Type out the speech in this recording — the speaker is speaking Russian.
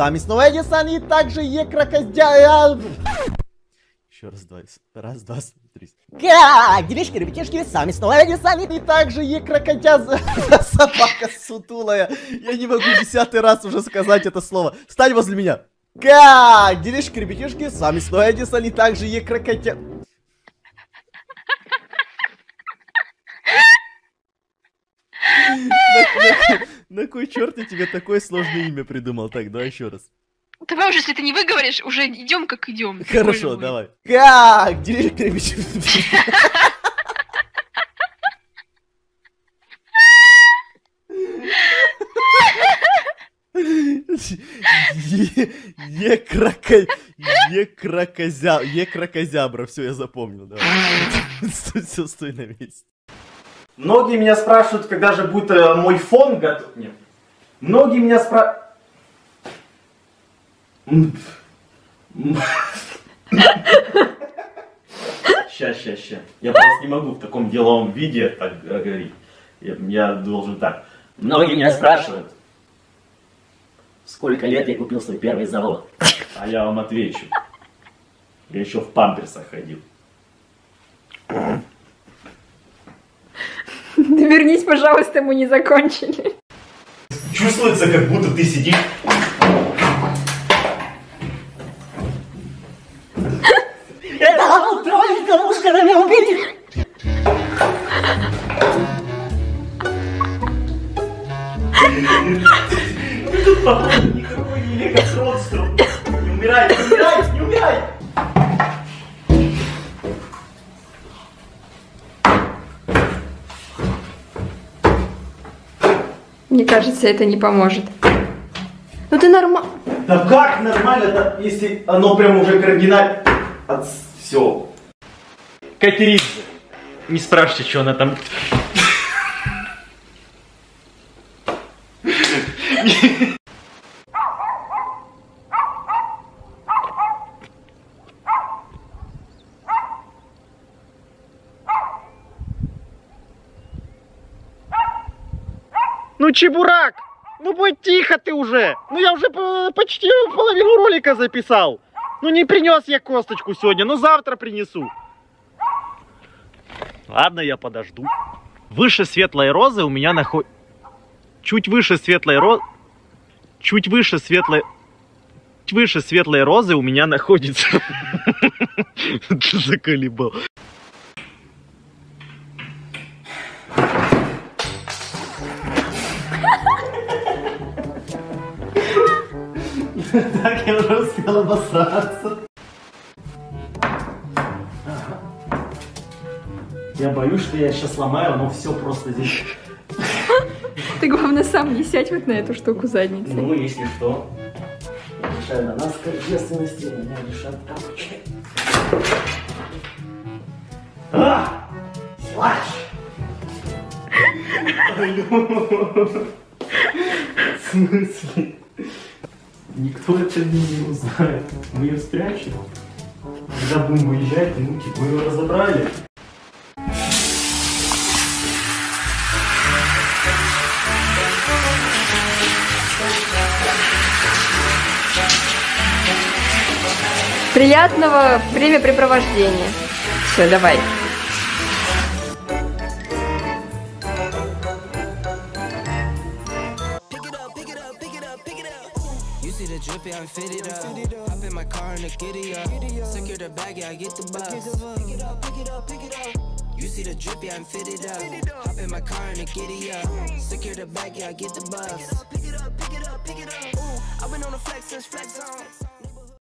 Сами снова Эдисон и также Е крокодил. Еще раз, два, раз, два, три. Как? Делишки, ребятишки, сами снова Эдисон и также Е крокодил. Собака сутулая. Я не могу десятый раз уже сказать это слово. Стань возле меня. Как? Делишки, ребятишки, сами снова Эдисон и также Е крокодил. На кой черт я тебе такое сложное имя придумал? Так, давай еще раз. Давай уже, если ты не выговоришь, уже идем как идем. Хорошо, давай. Как? Директор Е кроко... Е крокозя... Е крокозябра. Все, я запомнил. Давай. Все, стой на месте. Многие меня спрашивают, когда же будет э, мой фон готов. Нет. Многие меня спрашивают... Сейчас, сейчас, сейчас. Я просто не могу в таком деловом виде так говорить. Я, я должен так. Многие меня спрашивают, сколько лет я купил свой первый завод. А я вам отвечу. Я еще в памперсах ходил. Вернись, пожалуйста, мы не закончили. Чувствуется, как будто ты сидишь... На меня походу, никакой не лего Мне кажется, это не поможет. Ну ты нормально. Да как нормально, если оно прям уже кардинально... От... Все. Катеридзе. Не спрашивайте, что она там... Ну, Чебурак, ну будь тихо ты уже. Ну я уже почти половину ролика записал. Ну не принес я косточку сегодня, ну завтра принесу. Ладно, я подожду. Выше светлой розы у меня наход... Чуть выше светлой розы... Чуть выше светлой... Чуть выше светлой розы у меня находится... Заколебал. Так я уже успел обосраться. Я боюсь, что я сейчас сломаю, но все просто здесь. Ты, главное, сам не сядь вот на эту штуку задницей. Ну, если что. Решаю на нас ответственности, меня решат тапочки. А! В смысле? Никто это не узнает. Мы ее спрячем. Когда будем выезжать, ну, типа, мы ее разобрали. Приятного времяпрепровождения. Все, давай. The drippy, I'm fitted up. Hop in my car and the giddy up. Secure the bag, yeah, I get the bus. Pick it up, pick it up, pick it up. You see the drippy, I'm fitted up. Hop in my car and the giddy up. Secure the bag, yeah, I get the bus. Pick it up, pick it up, pick it up, pick it up. Ooh, I've been on the flex since flex on.